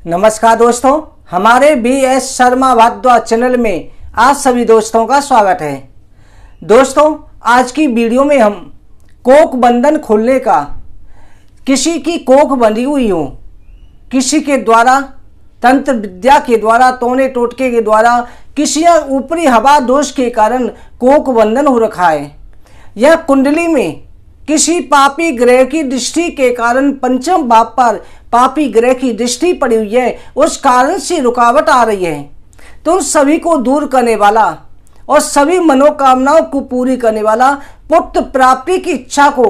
नमस्कार दोस्तों, हमारे B S Sharma Bhardwaj channel में आप सभी दोस्तों का स्वागत है। दोस्तों, आज की वीडियो में हम कोक बंधन खोलने का, किसी की कोक बंधी हुई हो, किसी के द्वारा, तंत्र विद्या के द्वारा, तोने टोटके के द्वारा किसी ऊपरी हवा दोष के कारण कोक बंधन हो रखा है। यह कुंडली में किसी पापी ग्रह की दृष्टि के कारण पंचम भाव पर पापी ग्रह की दृष्टि पड़ी हुई है। उस कारण से रुकावट आ रही है। तो उन सभी को दूर करने वाला और सभी मनोकामनाओं को पूरी करने वाला पुत्र प्राप्ति की इच्छा को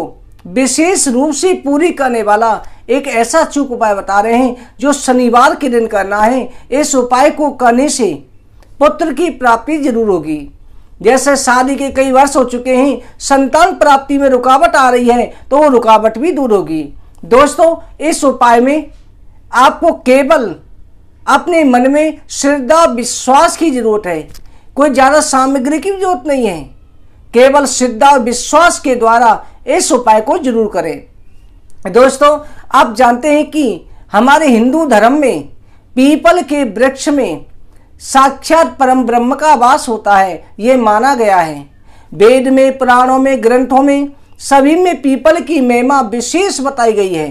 विशेष रूप से पूरी करने वाला एक ऐसा चूक उपाय बता रहे हैं जो शनिवार के दिन करना है। इस उपाय को करने से पुत्र की प्राप्ति ज़रूर होगी। जैसे शादी के कई वर्ष हो चुके हैं, संतान प्राप्ति में रुकावट आ रही है तो वो रुकावट भी दूर होगी। दोस्तों, इस उपाय में आपको केवल अपने मन में श्रद्धा, विश्वास की ज़रूरत है। कोई ज़्यादा सामग्री की ज़रूरत नहीं है। केवल श्रद्धा और विश्वास के द्वारा इस उपाय को ज़रूर करें। दोस्तों, आप जानते हैं कि हमारे हिंदू धर्म में पीपल के वृक्ष में साक्षात परम ब्रह्म का वास होता है, ये माना गया है। वेद में, पुराणों में, ग्रंथों में सभी में पीपल की महिमा विशेष बताई गई है।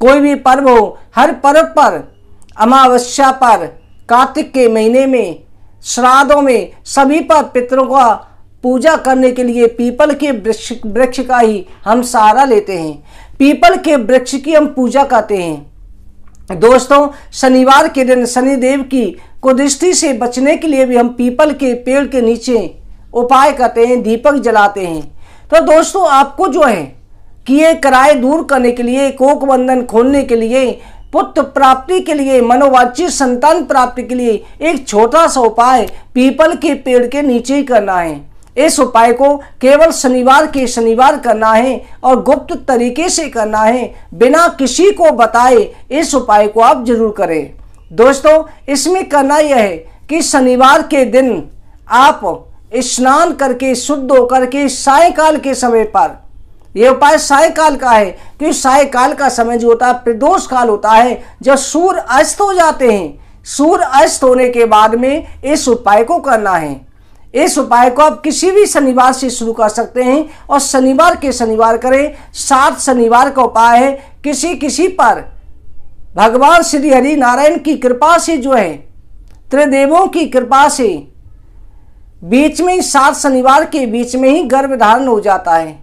कोई भी पर्व हो, हर पर्व पर, अमावस्या पर, कार्तिक के महीने में, श्राद्धों में, सभी पर पितरों का पूजा करने के लिए पीपल के वृक्ष वृक्ष का ही हम सहारा लेते हैं। पीपल के वृक्ष की हम पूजा करते हैं। दोस्तों, शनिवार के दिन शनिदेव की कुदृष्टि से बचने के लिए भी हम पीपल के पेड़ के नीचे उपाय करते हैं, दीपक जलाते हैं। तो दोस्तों, आपको जो है कि ये किराए दूर करने के लिए कोक बंधन खोलने के लिए, पुत्र प्राप्ति के लिए मनोवांचित संतान प्राप्ति के लिए एक छोटा सा उपाय पीपल के पेड़ के नीचे ही करना है। इस उपाय को केवल शनिवार के शनिवार करना है और गुप्त तरीके से करना है। बिना किसी को बताए इस उपाय को आप ज़रूर करें। दोस्तों, इसमें करना यह है कि शनिवार के दिन आप स्नान करके, शुद्ध होकर के, सायकाल के समय पर। यह उपाय सायकाल का है, क्योंकि सायकाल का समय जो होता है, प्रदोष काल होता है, जब सूर्य अस्त हो जाते हैं। सूर्य अस्त होने के बाद में इस उपाय को करना है। इस उपाय को आप किसी भी शनिवार से शुरू कर सकते हैं और शनिवार के शनिवार करें। सात शनिवार का उपाय है, किसी किसी पर। भगवान श्री हरि नारायण की कृपा से जो है, त्रिदेवों की कृपा से बीच में ही सात शनिवार के बीच में ही गर्भ धारण हो जाता है।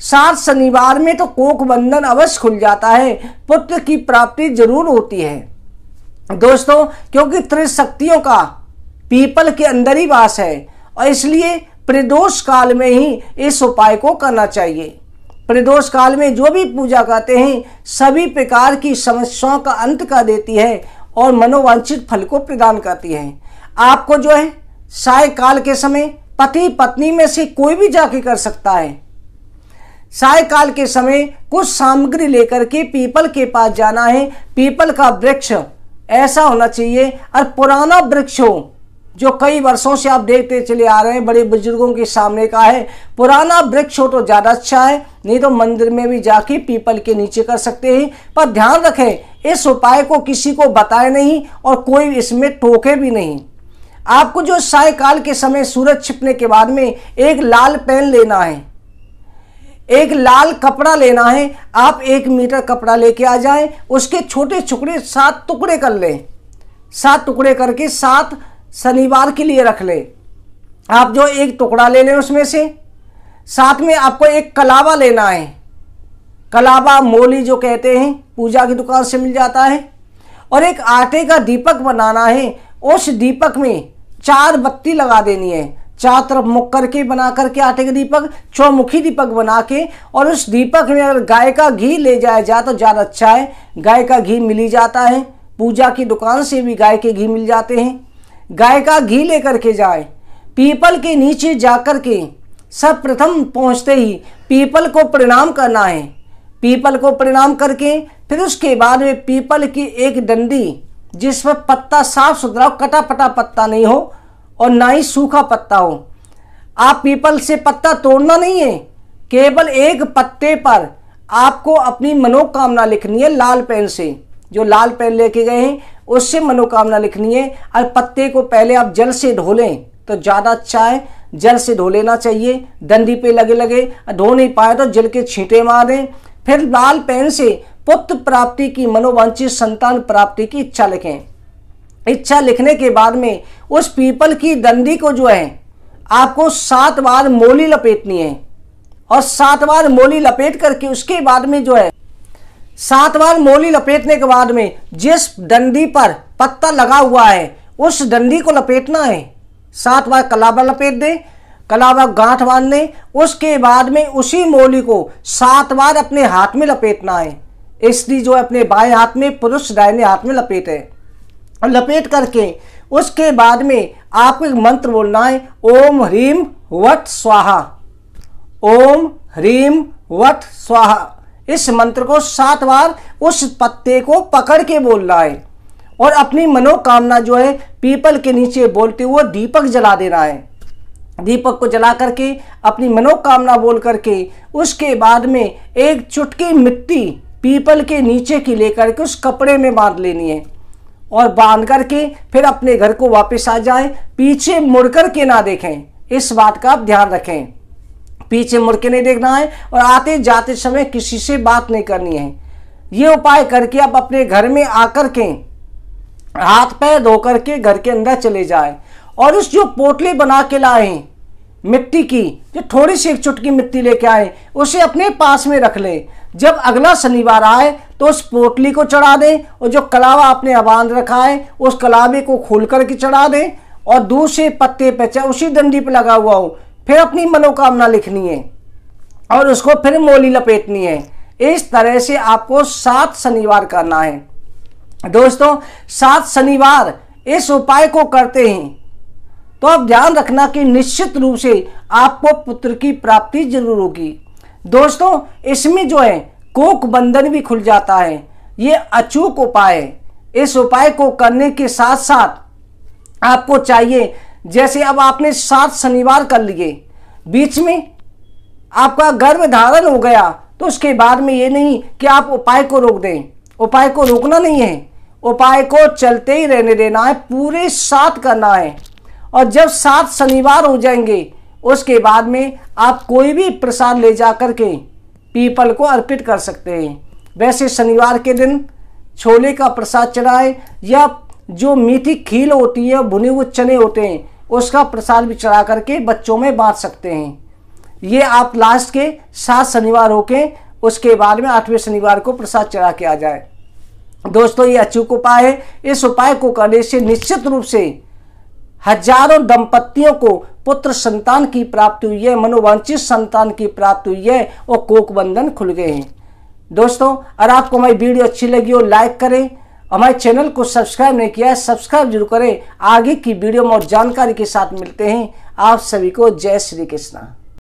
सात शनिवार में तो कोक बंधन अवश्य खुल जाता है। पुत्र की प्राप्ति ज़रूर होती है। दोस्तों, क्योंकि त्रिशक्तियों का पीपल के अंदर ही वास है, और इसलिए प्रदोष काल में ही इस उपाय को करना चाहिए। प्रदोष काल में जो भी पूजा करते हैं, सभी प्रकार की समस्याओं का अंत कर देती है और मनोवांछित फल को प्रदान करती है। आपको जो है साय काल के समय पति पत्नी में से कोई भी जाके कर सकता है। सायकाल के समय कुछ सामग्री लेकर के पीपल के पास जाना है। पीपल का वृक्ष ऐसा होना चाहिए और पुराना वृक्ष हो, जो कई वर्षों से आप देखते चले आ रहे हैं, बड़े बुज़ुर्गों के सामने का है। पुराना वृक्ष हो तो ज़्यादा अच्छा है, नहीं तो मंदिर में भी जाके पीपल के नीचे कर सकते हैं। पर ध्यान रखें, इस उपाय को किसी को बताए नहीं और कोई इसमें टोके भी नहीं। आपको जो सायकाल के समय सूरज छिपने के बाद में एक लाल पेन लेना है, एक लाल कपड़ा लेना है, आप एक मीटर कपड़ा लेके आ जाएँ, उसके छोटे टुकड़े सात टुकड़े कर लें। सात टुकड़े करके सात शनिवार के लिए रख लें। आप जो एक टुकड़ा ले लें उसमें से, साथ में आपको एक कलावा लेना है। कलावा मोली जो कहते हैं, पूजा की दुकान से मिल जाता है। और एक आटे का दीपक बनाना है, उस दीपक में चार बत्ती लगा देनी है। चार तरफ़ मुख करके, बना करके, आटे के दीपक, चौमुखी दीपक बना के, और उस दीपक में अगर गाय का घी ले जाया जाए तो ज़्यादा अच्छा है। गाय का घी मिल ही जाता है। पूजा की दुकान से भी गाय के घी मिल जाते हैं। गाय का घी लेकर के जाए। पीपल के नीचे जाकर के सब प्रथम पहुँचते ही पीपल को प्रणाम करना है। पीपल को प्रणाम करके, फिर उसके बाद में पीपल की एक डंडी जिस पर पत्ता साफ़ सुथरा हो कटा पटा पत्ता नहीं हो और ना ही सूखा पत्ता हो। आप पीपल से पत्ता तोड़ना नहीं है। केवल एक पत्ते पर आपको अपनी मनोकामना लिखनी है लाल पेन से। जो लाल पेन लेके गए हैं, उससे मनोकामना लिखनी है। और पत्ते को पहले आप जल से धो लें तो ज़्यादा अच्छा है। जल से धो लेना चाहिए। दंडी पे लगे लगे धो नहीं पाए तो जल के छींटे मारें फिर लाल पेन से पुत्र प्राप्ति की मनोवांछित संतान प्राप्ति की इच्छा लिखें। इच्छा लिखने के बाद में उस पीपल की दंडी को जो है, आपको सात बार मोली लपेटनी है। और सात बार मोली लपेट करके उसके बाद में जो है, सात बार मोली लपेटने के बाद में जिस डंडी पर पत्ता लगा हुआ है, उस डंडी को लपेटना है। सात बार कलावा लपेट दे, कलावा गांठ बाँध दे, उसके बाद में उसी मोली को सात बार अपने हाथ में लपेटना है। स्त्री जो अपने बाएँ हाथ में, पुरुष दाहिने हाथ में लपेटे और लपेट करके उसके बाद में आपको एक मंत्र बोलना है, ओम ह्रीम वट स्वाहा। ओम ह्रीम वट स्वाहा। इस मंत्र को सात बार उस पत्ते को पकड़ के बोलना है। और अपनी मनोकामना जो है, पीपल के नीचे बोलते हुए दीपक जला देना है। दीपक को जला करके, अपनी मनोकामना बोल करके, उसके बाद में एक चुटकी मिट्टी पीपल के नीचे की लेकर के उस कपड़े में बाँध लेनी है। और बाँध करके फिर अपने घर को वापस आ जाएँ। पीछे मुड़ के ना देखें। इस बात का आप ध्यान रखें। पीछे मुड़ के नहीं देखना है और आते जाते समय किसी से बात नहीं करनी है। ये उपाय करके आप अपने घर में आकर के हाथ पैर धोकर के घर के अंदर चले जाए। और उस जो पोटली बना के लाए मिट्टी की, जो थोड़ी सी एक चुटकी मिट्टी लेके आए, उसे अपने पास में रख ले। जब अगला शनिवार आए तो उस पोटली को चढ़ा दें, और जो कलावा आपने बाँध रखा है, उस कलावे को खोल करके चढ़ा दें, और दूसरे पत्ते पे चाहे उसी डंडी पर लगा हुआ हो, फिर अपनी मनोकामना लिखनी है, और उसको फिर मोली लपेटनी है। इस तरह से आपको सात शनिवार करना है। दोस्तों, सात शनिवार इस उपाय को करते हैं। तो आप ध्यान रखना कि निश्चित रूप से आपको पुत्र की प्राप्ति ज़रूर होगी। दोस्तों, इसमें जो है, कोक बंधन भी खुल जाता है। ये अचूक उपाय इस उपाय को करने के साथ साथ आपको चाहिए, जैसे अब आपने सात शनिवार कर लिए, बीच में आपका गर्भ धारण हो गया तो उसके बाद में ये नहीं कि आप उपाय को रोक दें। उपाय को रोकना नहीं है। उपाय को चलते ही रहने देना है, पूरे साथ करना है। और जब सात शनिवार हो जाएँगे, उसके बाद में आप कोई भी प्रसाद ले जा कर के पीपल को अर्पित कर सकते हैं। वैसे शनिवार के दिन छोले का प्रसाद चढ़ाए या जो मीठी खील होती है, भुने हुए चने होते हैं, उसका प्रसाद भी चढ़ा करके बच्चों में बांट सकते हैं। ये आप लास्ट के सात शनिवार होके, उसके बाद में आठवें शनिवार को प्रसाद चढ़ा के आ जाए। दोस्तों, ये अचूक उपाय है। इस उपाय को करने से निश्चित रूप से हज़ारों दंपतियों को पुत्र संतान की प्राप्ति हुई है मनोवांचित संतान की प्राप्ति हुई है, और कोक बंधन खुल गए हैं। दोस्तों, अगर आपको हमारी वीडियो अच्छी लगी हो, लाइक करें। हमारे चैनल को सब्सक्राइब नहीं किया है, सब्सक्राइब ज़रूर करें। आगे की वीडियो में और जानकारी के साथ मिलते हैं। आप सभी को जय श्री कृष्णा।